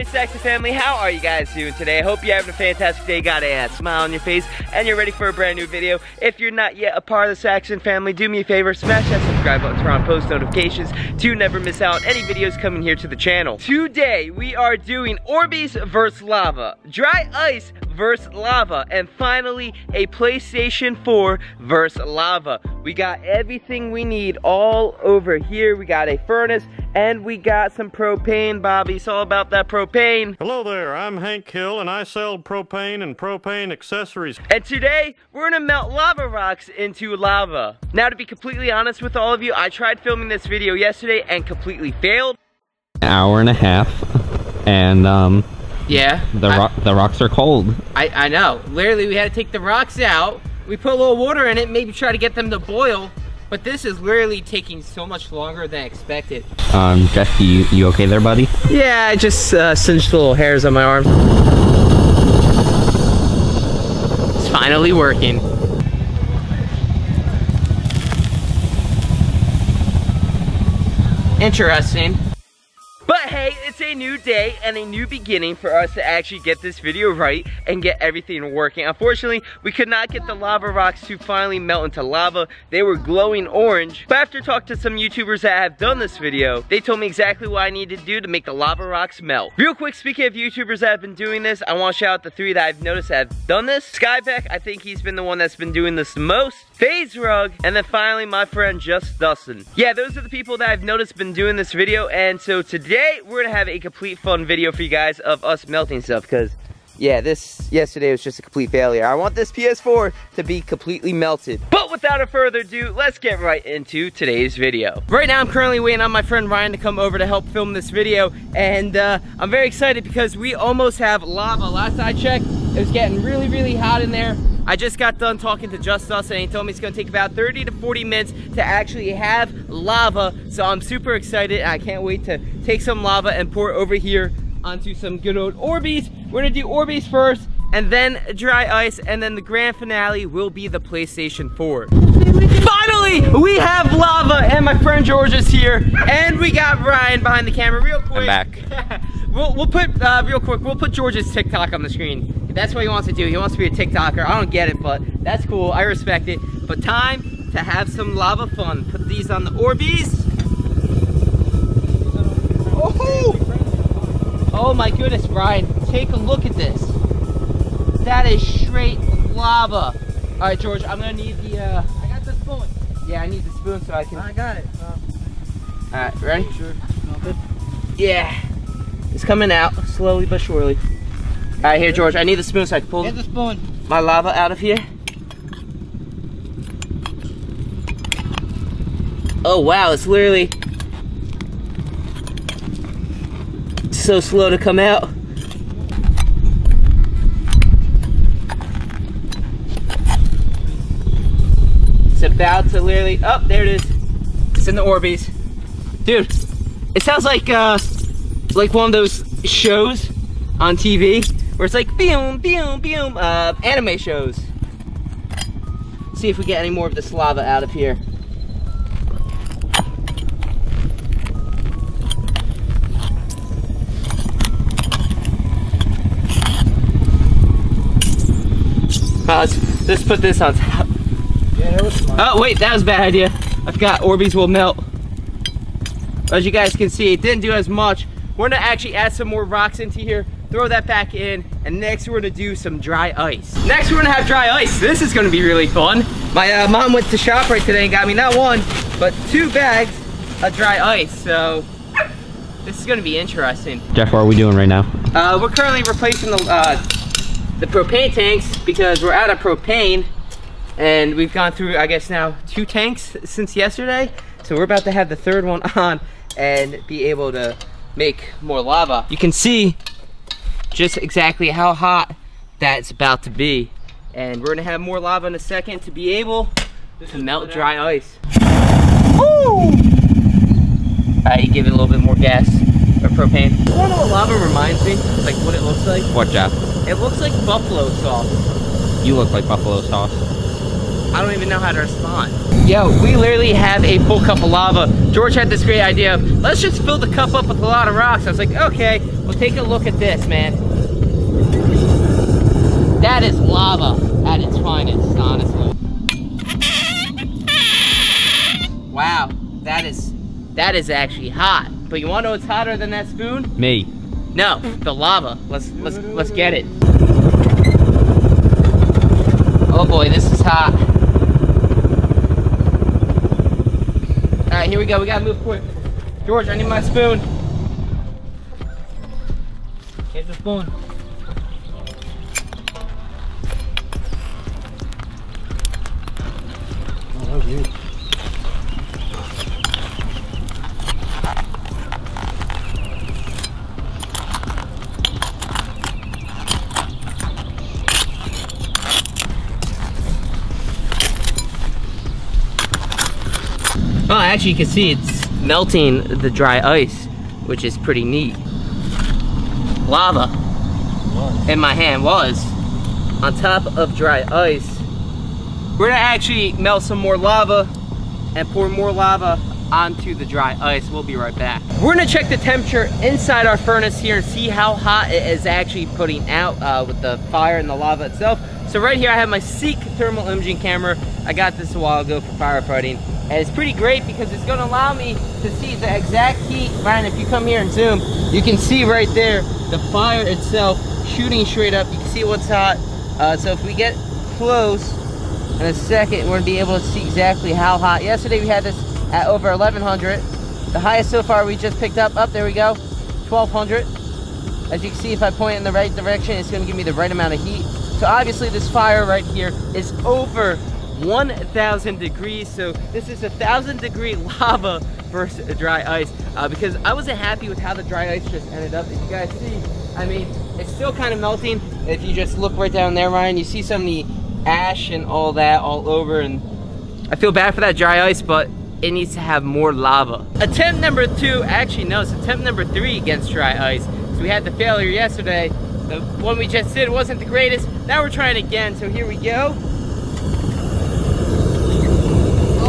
Tony Saxton family, how are you guys doing today? I hope you're having a fantastic day, got a smile on your face, and you're ready for a brand new video. If you're not yet a part of the Saxton family, do me a favor, smash that subscribe button, turn on post notifications to never miss out on any videos coming here to the channel. Today, we are doing Orbeez versus Lava, Dry Ice versus Lava, and finally, a PlayStation 4 versus Lava. We got everything we need all over here. We got a furnace, and we got some propane, Bobby. It's all about that propane. Hello there, I'm Hank Hill and I sell propane and propane accessories. And today, we're gonna melt lava rocks into lava. Now to be completely honest with all of you, I tried filming this video yesterday and completely failed. An Hour and a half, and um, Yeah. the I, ro the rocks are cold. I, I know. Literally, we had to take the rocks out. We put a little water in it, maybe try to get them to boil. But this is literally taking so much longer than expected. Um, Jeff, you you okay there, buddy? Yeah, I just uh, singed the little hairs on my arm. It's finally working. Interesting. But hey, a new day and a new beginning for us to actually get this video right and get everything working. Unfortunately, we could not get the lava rocks to finally melt into lava. They were glowing orange. But after talking to some YouTubers that have done this video, they told me exactly what I need to do to make the lava rocks melt. Real quick, speaking of YouTubers that have been doing this, I want to shout out the three that I've noticed that have done this. Skybek, I think he's been the one that's been doing this the most. FaZe Rug, and then finally my friend JustDustin. Yeah, those are the people that I've noticed been doing this video, and so today we're gonna have a complete fun video for you guys of us melting stuff, because yeah, this yesterday was just a complete failure. I want this PS4 to be completely melted. But without a further ado, let's get right into today's video. Right now, I'm currently waiting on my friend Ryan to come over to help film this video, and uh, I'm very excited because we almost have lava. Last I checked, it was getting really, really hot in there. I just got done talking to Just Us and he told me it's gonna take about 30 to 40 minutes to actually have lava. So I'm super excited and I can't wait to take some lava and pour it over here onto some good old Orbeez. We're gonna do Orbeez first and then dry ice and then the grand finale will be the PlayStation 4. Finally, we have lava and my friend George is here and we got Ryan behind the camera real quick. I'm back. we'll, we'll put, uh, real quick, we'll put George's TikTok on the screen. That's what he wants to do. He wants to be a TikToker. I don't get it, but that's cool. I respect it. But time to have some lava fun. Put these on the Orbeez. Oh! Oh my goodness, Brian. Take a look at this. That is straight lava. All right, George, I'm gonna need the, uh... I got the spoon. Yeah, I need the spoon so I can... I got it. Uh, All right, ready? sure. Good. Yeah. It's coming out, slowly but surely. All right, here, George, I need the spoon so I can pull Get the spoon. my lava out of here. Oh wow, it's literally so slow to come out. It's about to literally, oh, there it is. It's in the Orbeez. Dude, it sounds like, uh, like one of those shows on TV where it's like boom, boom, boom, uh, anime shows. See if we get any more of this lava out of here. Let's, let's put this on top. Yeah, that was smart. Oh wait, that was a bad idea. I forgot Orbeez will melt. As you guys can see, it didn't do as much. We're gonna actually add some more rocks into here, throw that back in, and next we're gonna do some dry ice. Next we're gonna have dry ice. This is gonna be really fun. My uh, mom went to shop right today and got me not one, but two bags of dry ice. So this is gonna be interesting. Jeff, what are we doing right now? Uh, we're currently replacing the, uh, the propane tanks because we're out of propane and we've gone through, I guess now, two tanks since yesterday. So we're about to have the third one on and be able to make more lava. You can see just exactly how hot that's about to be. And we're gonna have more lava in a second to be able to melt dry ice. Woo! Alright, you give it a little bit more gas or propane. You know what lava reminds me? Like what it looks like? What, Jeff? It looks like buffalo sauce. You look like buffalo sauce. I don't even know how to respond. Yo, we literally have a full cup of lava. George had this great idea of, let's just fill the cup up with a lot of rocks. I was like, okay, well take a look at this, man. That is lava at its finest, honestly. Wow, that is, that is actually hot. But you wanna know what's hotter than that spoon? Me. No, the lava. Let's let's let's get it. Oh boy, this is hot. All right, here we go. We gotta move quick. George, I need my spoon. Here's the spoon. Oh, that was you. Actually, you can see it's melting the dry ice, which is pretty neat. Lava in my hand was on top of dry ice. We're gonna actually melt some more lava and pour more lava onto the dry ice. We'll be right back. We're gonna check the temperature inside our furnace here and see how hot it is actually putting out uh, with the fire and the lava itself. So right here I have my Seek thermal imaging camera. I got this a while ago for firefighting. And it's pretty great because it's gonna allow me to see the exact heat. Ryan, if you come here and zoom, you can see right there the fire itself shooting straight up. You can see what's hot. Uh, so if we get close in a second, we're gonna be able to see exactly how hot. Yesterday we had this at over 1100. The highest so far we just picked up, up there we go, 1200. As you can see, if I point in the right direction, it's gonna give me the right amount of heat. So obviously this fire right here is over 1,000 degrees. So this is a thousand degree lava versus dry ice uh, because I wasn't happy with how the dry ice just ended up. As you guys see, I mean, it's still kind of melting. If you just look right down there, Ryan, you see some of the ash and all that all over. And I feel bad for that dry ice, but it needs to have more lava. Attempt number two, actually no, it's attempt number three against dry ice. So we had the failure yesterday. The one we just did wasn't the greatest. Now we're trying again, so here we go.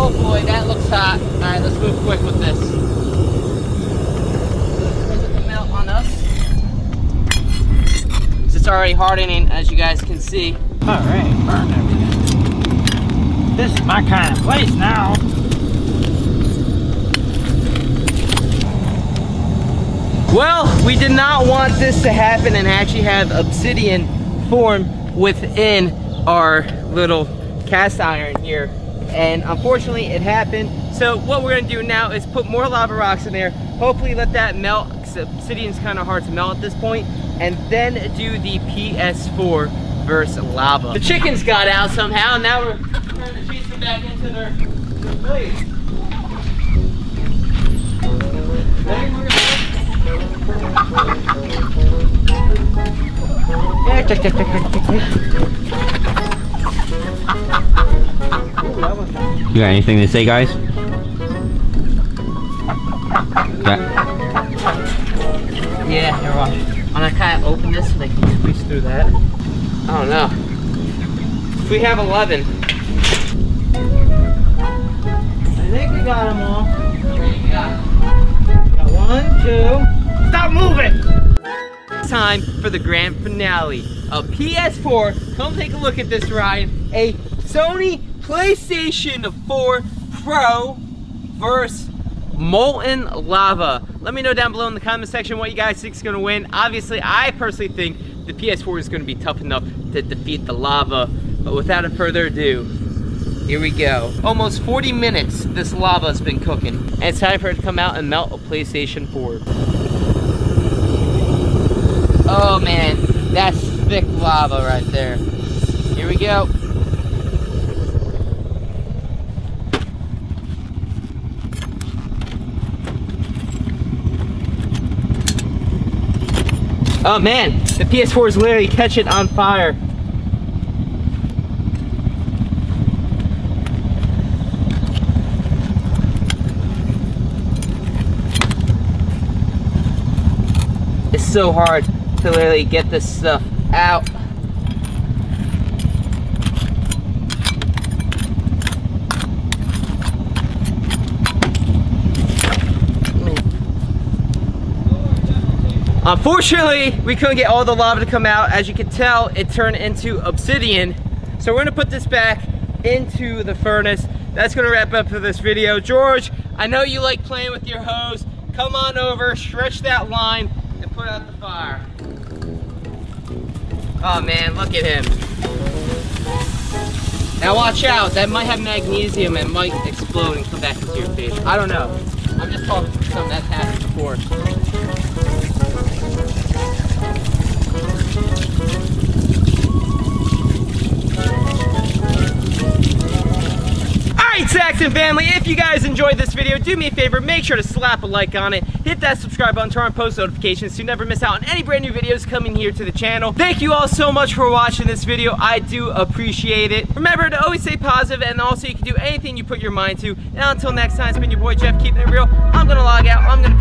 Oh boy, that looks hot. All right, let's move quick with this. Look at the melt on us. It's already hardening, as you guys can see. All right, burn everything. This is my kind of place now. Well, we did not want this to happen and actually have obsidian form within our little cast iron here. And unfortunately it happened. So what we're gonna do now is put more lava rocks in there, hopefully let that melt, because obsidian's kind of hard to melt at this point, and then do the PS4 versus lava. The chickens got out somehow, and now we're trying to chase them back into their, their place. You got anything to say, guys? Got, Yeah, here watch. I'm gonna kind of open this so they can squeeze through that. I don't know. We have 11. I think we got them all. Got one, two. Stop moving! Time for the grand finale of PS4. Come take a look at this, ride. A Sony PlayStation 4 Pro versus Molten Lava. Let me know down below in the comment section what you guys think is going to win. Obviously, I personally think the PS4 is going to be tough enough to defeat the lava. But without a further ado, here we go. Almost 40 minutes this lava has been cooking. And it's time for it to come out and melt a PlayStation 4. Oh man, that's thick lava right there. Here we go. Oh man, the PS4 is literally catching on fire. It's so hard to literally get this stuff out. Unfortunately, we couldn't get all the lava to come out. As you can tell, it turned into obsidian. So we're gonna put this back into the furnace. That's gonna wrap up for this video. George, I know you like playing with your hose. Come on over, stretch that line, and put out the fire. Oh man, look at him. Now watch out, that might have magnesium and might explode and come back into your face. I don't know. I'm just talking from something that's happened before. Alright, Saxton family, if you guys enjoyed this video, do me a favor, make sure to slap a like on it, hit that subscribe button, turn on post notifications so you never miss out on any brand new videos coming here to the channel. Thank you all so much for watching this video. I do appreciate it. Remember to always stay positive and also you can do anything you put your mind to. And until next time, it's been your boy Jeff keeping it real. I'm gonna log out. I'm gonna